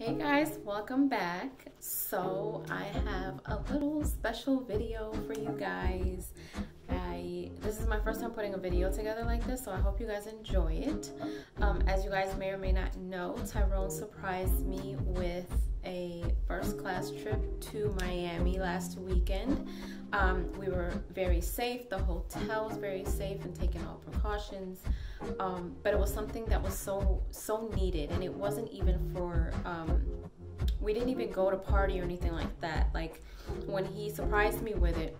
Hey guys, welcome back. So I have a little special video for you guys. I this is my first time putting a video together like this, so I hope you guys enjoy it. Um, as you guys may or may not know, Tyrone surprised me with a first class trip to Miami last weekend. Um, we were very safe. The hotel was very safe and taking all precautions. Um, but it was something that was so so needed, and it wasn't even for. Um, we didn't even go to party or anything like that. Like when he surprised me with it,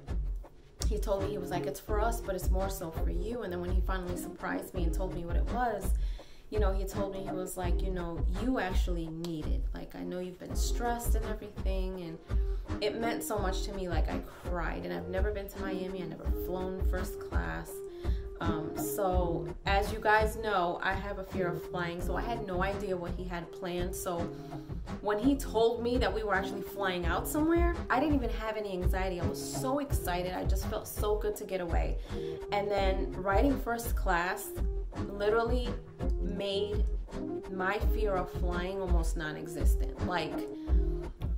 he told me he was like, "It's for us, but it's more so for you." And then when he finally surprised me and told me what it was, you know, he told me he was like, you know, you actually need it. Like I know you've been stressed and everything, and it meant so much to me. Like I cried, and I've never been to Miami. I never flown first class. Um, so as you guys know, I have a fear of flying, so I had no idea what he had planned. So when he told me that we were actually flying out somewhere, I didn't even have any anxiety. I was so excited. I just felt so good to get away. And then riding first class literally made my fear of flying almost non-existent. Like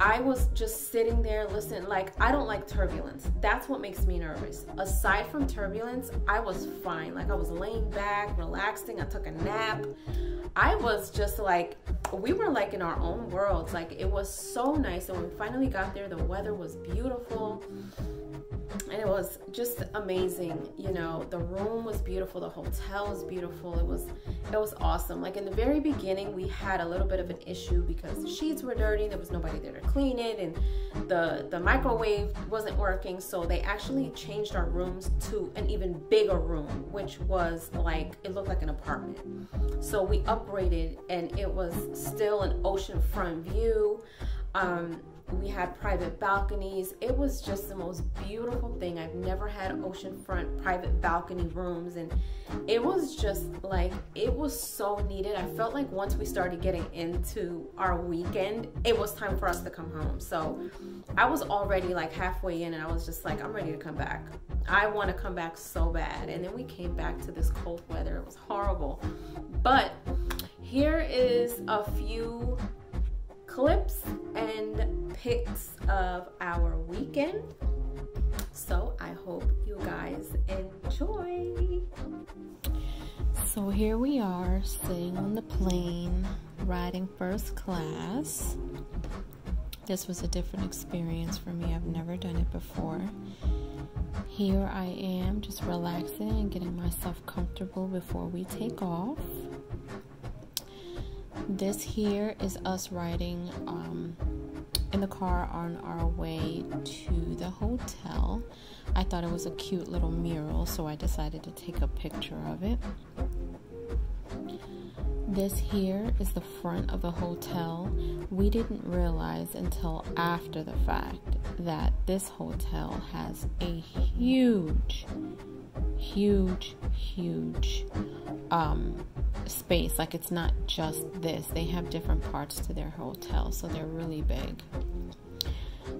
I was just sitting there listening. Like, I don't like turbulence. That's what makes me nervous. Aside from turbulence, I was fine. Like, I was laying back, relaxing. I took a nap. I was just like, we were like in our own worlds. Like, it was so nice. And when we finally got there, the weather was beautiful and it was just amazing you know the room was beautiful the hotel was beautiful it was it was awesome. Like in the very beginning we had a little bit of an issue because the sheets were dirty there was nobody there to clean it and the the microwave wasn't working so they actually changed our rooms to an even bigger room which was like it looked like an apartment. So we upgraded and it was still an oceanfront view. Um, we had private balconies. It was just the most beautiful thing. I've never had oceanfront private balcony rooms and it was just like it was so needed. I felt like once we started getting into our weekend, it was time for us to come home. So I was already like halfway in and I was just like I'm ready to come back. I want to come back so bad. And then we came back to this cold weather. It was horrible. But here is a few clips and pics of our weekend. So I hope you guys enjoy. So here we are sitting on the plane, riding first class. This was a different experience for me. I've never done it before. Here I am just relaxing and getting myself comfortable before we take off. This here is us riding um, in the car on our way to the hotel. I thought it was a cute little mural, so I decided to take a picture of it. This here is the front of the hotel. We didn't realize until after the fact that this hotel has a huge, huge, huge um, space. Like it's not just this, they have different parts to their hotel, so they're really big.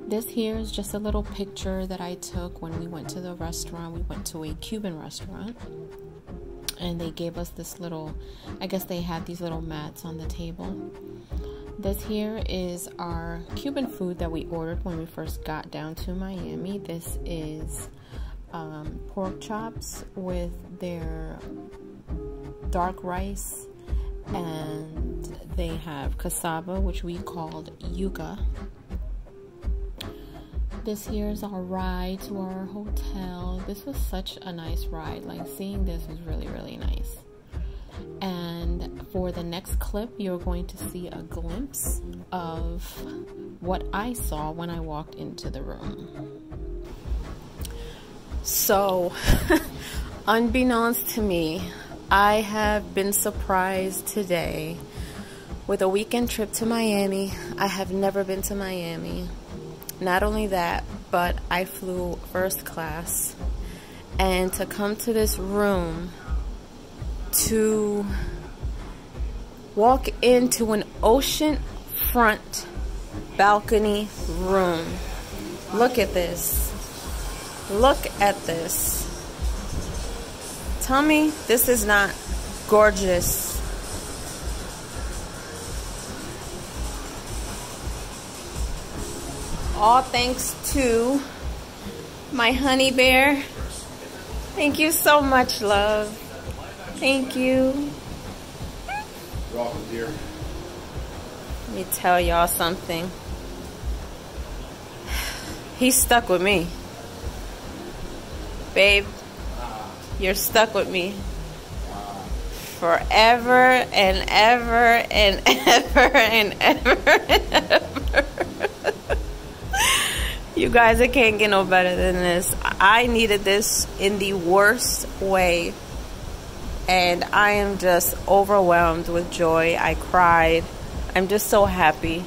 This here is just a little picture that I took when we went to the restaurant. We went to a Cuban restaurant and they gave us this little, I guess they had these little mats on the table. This here is our Cuban food that we ordered when we first got down to Miami. This is um, pork chops with their dark rice and they have cassava which we called yuca. This here is our ride to our hotel. This was such a nice ride. Like seeing this was really really nice. And for the next clip you're going to see a glimpse of what I saw when I walked into the room. So unbeknownst to me I have been surprised today with a weekend trip to Miami. I have never been to Miami. Not only that, but I flew first class. And to come to this room to walk into an ocean front balcony room. Look at this. Look at this. Tell me this is not gorgeous. All thanks to my honey bear. Thank you so much, love. Thank you. You're welcome, dear. Let me tell y'all something. He's stuck with me. Babe, you're stuck with me. Forever and ever and ever and ever and ever. you guys, it can't get no better than this. I needed this in the worst way. And I am just overwhelmed with joy. I cried. I'm just so happy.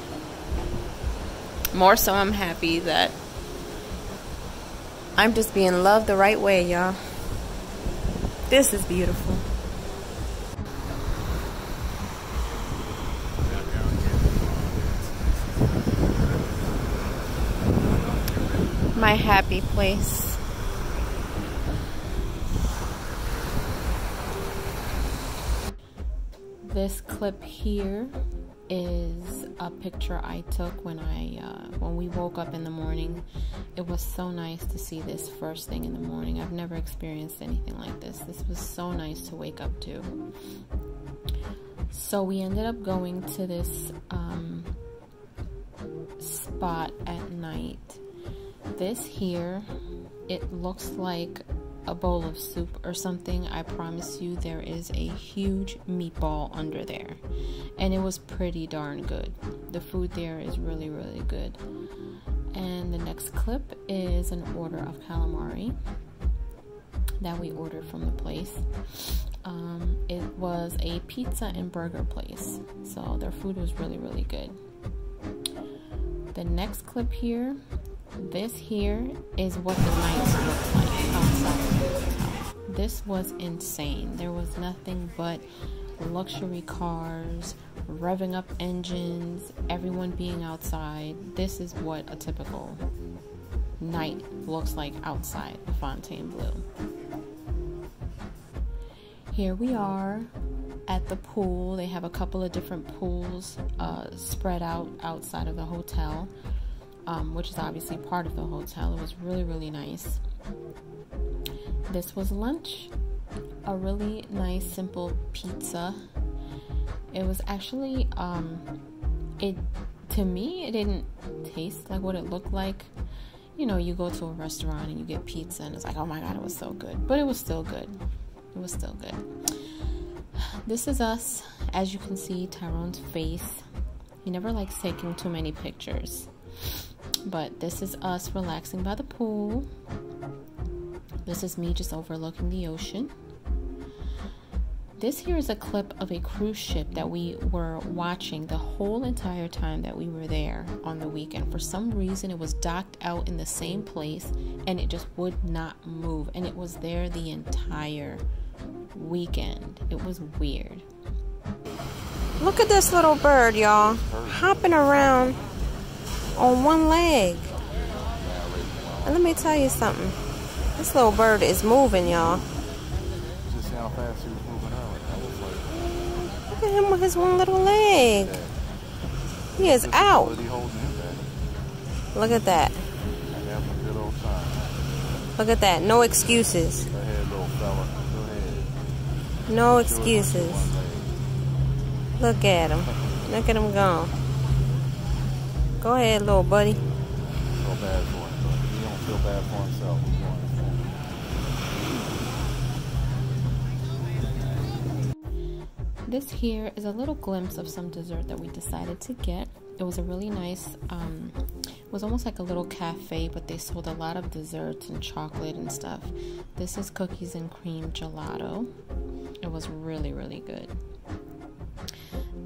More so, I'm happy that I'm just being loved the right way, y'all. This is beautiful. My happy place. This clip here is a picture I took when I uh, when we woke up in the morning. It was so nice to see this first thing in the morning. I've never experienced anything like this. This was so nice to wake up to. So we ended up going to this um, spot at night. This here, it looks like a bowl of soup or something, I promise you there is a huge meatball under there. And it was pretty darn good. The food there is really, really good. And the next clip is an order of calamari that we ordered from the place. Um, it was a pizza and burger place, so their food was really, really good. The next clip here this here is what the nights look like outside This was insane. There was nothing but luxury cars, revving up engines, everyone being outside. This is what a typical night looks like outside the Fontainebleau. Here we are at the pool. They have a couple of different pools uh, spread out outside of the hotel um, which is obviously part of the hotel. It was really, really nice. This was lunch. A really nice, simple pizza. It was actually, um, it to me, it didn't taste like what it looked like. You know, you go to a restaurant and you get pizza, and it's like, oh my god, it was so good. But it was still good. It was still good. This is us. As you can see, Tyrone's face. He never likes taking too many pictures. But this is us relaxing by the pool. This is me just overlooking the ocean. This here is a clip of a cruise ship that we were watching the whole entire time that we were there on the weekend. For some reason, it was docked out in the same place and it just would not move. And it was there the entire weekend. It was weird. Look at this little bird, y'all. Hopping around on one leg. And let me tell you something. This little bird is moving, y'all. Look at him with his one little leg. He is out. Look at that. Look at that. No excuses. No excuses. Look at him. Look at him go. Go ahead, little buddy. Feel bad for him, but he don't feel bad for himself. This here is a little glimpse of some dessert that we decided to get. It was a really nice, um, it was almost like a little cafe, but they sold a lot of desserts and chocolate and stuff. This is cookies and cream gelato. It was really, really good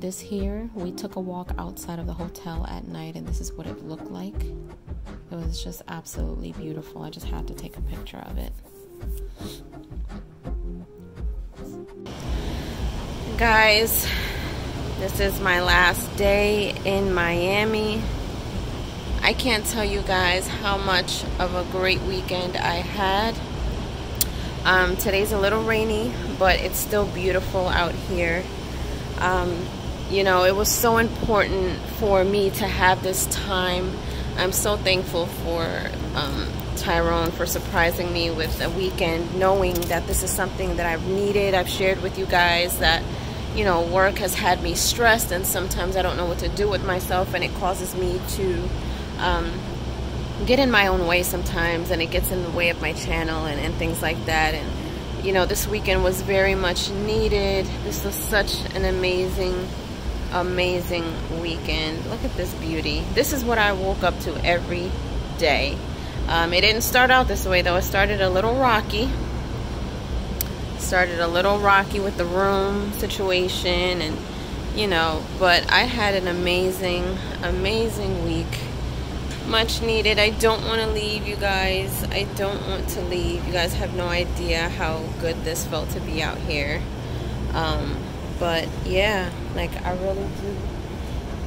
this here, we took a walk outside of the hotel at night, and this is what it looked like. It was just absolutely beautiful. I just had to take a picture of it. Guys, this is my last day in Miami. I can't tell you guys how much of a great weekend I had. Um, today's a little rainy, but it's still beautiful out here. Um, you know, it was so important for me to have this time I'm so thankful for um, Tyrone for surprising me with a weekend, knowing that this is something that I've needed. I've shared with you guys that, you know, work has had me stressed and sometimes I don't know what to do with myself and it causes me to um, get in my own way sometimes and it gets in the way of my channel and, and things like that. And, you know, this weekend was very much needed. This was such an amazing amazing weekend. Look at this beauty. This is what I woke up to every day. Um, it didn't start out this way though. It started a little rocky. Started a little rocky with the room situation and you know, but I had an amazing, amazing week. Much needed. I don't want to leave you guys. I don't want to leave. You guys have no idea how good this felt to be out here. Um, but yeah, like I really do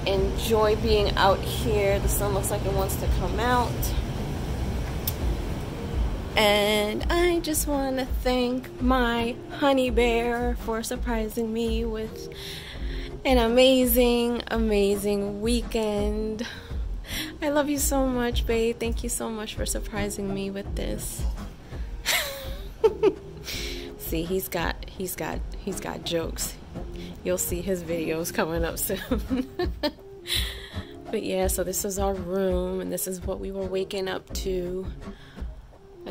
enjoy being out here. The sun looks like it wants to come out. And I just want to thank my honey bear for surprising me with an amazing, amazing weekend. I love you so much, babe. Thank you so much for surprising me with this. see, he's got he's got he's got jokes. You'll see his videos coming up soon. but yeah, so this is our room and this is what we were waking up to.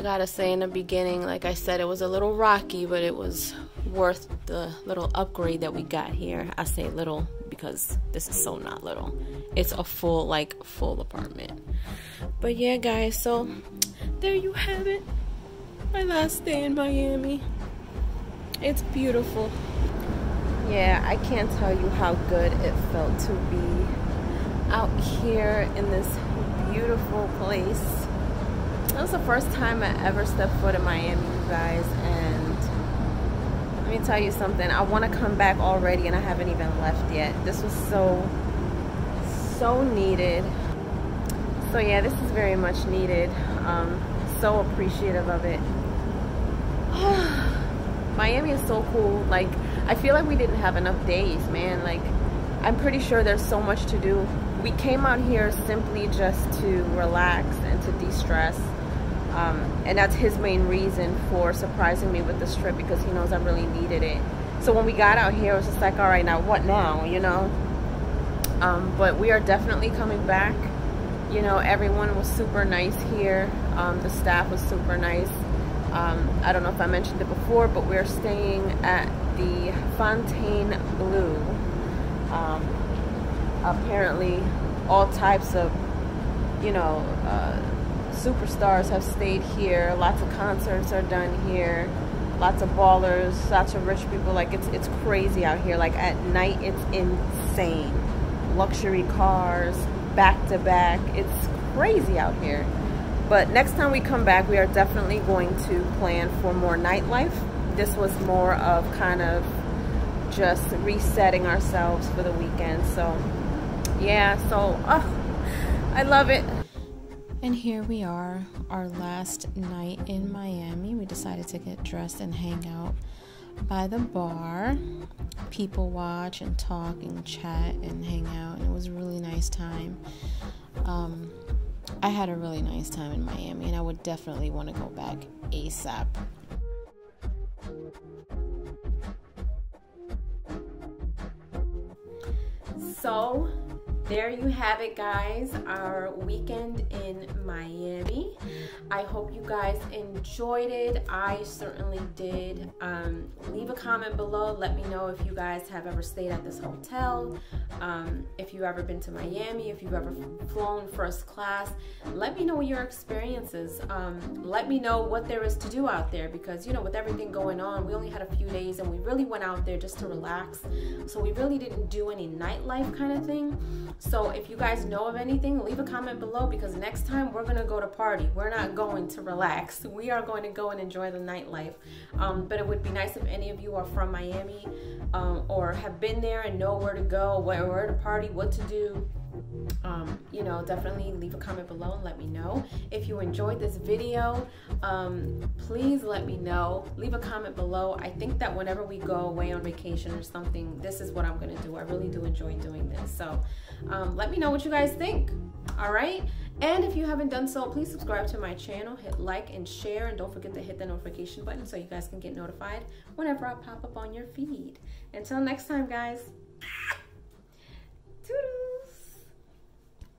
Gotta say in the beginning, like I said, it was a little rocky, but it was worth the little upgrade that we got here. I say little because this is so not little. It's a full, like, full apartment. But yeah, guys, so there you have it. My last day in Miami. It's beautiful. Yeah, I can't tell you how good it felt to be out here in this beautiful place that was the first time I ever stepped foot in Miami, you guys, and let me tell you something. I want to come back already, and I haven't even left yet. This was so, so needed. So yeah, this is very much needed. Um, so appreciative of it. Miami is so cool. Like, I feel like we didn't have enough days, man. Like, I'm pretty sure there's so much to do. We came out here simply just to relax and to de-stress um, and that's his main reason for surprising me with this trip because he knows I really needed it. So when we got out here, it was just like, all right, now what now, you know? Um, but we are definitely coming back. You know, everyone was super nice here. Um, the staff was super nice. Um, I don't know if I mentioned it before, but we're staying at the Fontainebleau. Um, apparently, all types of, you know, uh, superstars have stayed here. Lots of concerts are done here. Lots of ballers, lots of rich people. Like it's it's crazy out here. Like at night, it's insane. Luxury cars, back to back. It's crazy out here. But next time we come back, we are definitely going to plan for more nightlife. This was more of kind of just resetting ourselves for the weekend. So yeah, so oh, I love it. And here we are, our last night in Miami. We decided to get dressed and hang out by the bar, people watch and talk and chat and hang out. And it was a really nice time. Um, I had a really nice time in Miami, and I would definitely want to go back ASAP. So, there you have it guys our weekend in miami. I hope you guys enjoyed it. I certainly did. Um, leave a comment below. Let me know if you guys have ever stayed at this hotel um, if you've ever been to miami if you've ever flown first class. Let me know your experiences. Um, let me know what there is to do out there because you know with everything going on we only had a few days and we really went out there just to relax. So we really didn't do any nightlife kind of thing so if you guys know of anything, leave a comment below because next time we're gonna go to party. We're not going to relax. We are going to go and enjoy the nightlife. Um, but it would be nice if any of you are from Miami um, or have been there and know where to go, where, where to party, what to do. Um, you know, definitely leave a comment below and let me know. If you enjoyed this video, um, please let me know. Leave a comment below. I think that whenever we go away on vacation or something, this is what I'm gonna do. I really do enjoy doing this. So um, let me know what you guys think. All right. And if you haven't done so, please subscribe to my channel, hit like and share, and don't forget to hit the notification button so you guys can get notified whenever I pop up on your feed. Until next time, guys.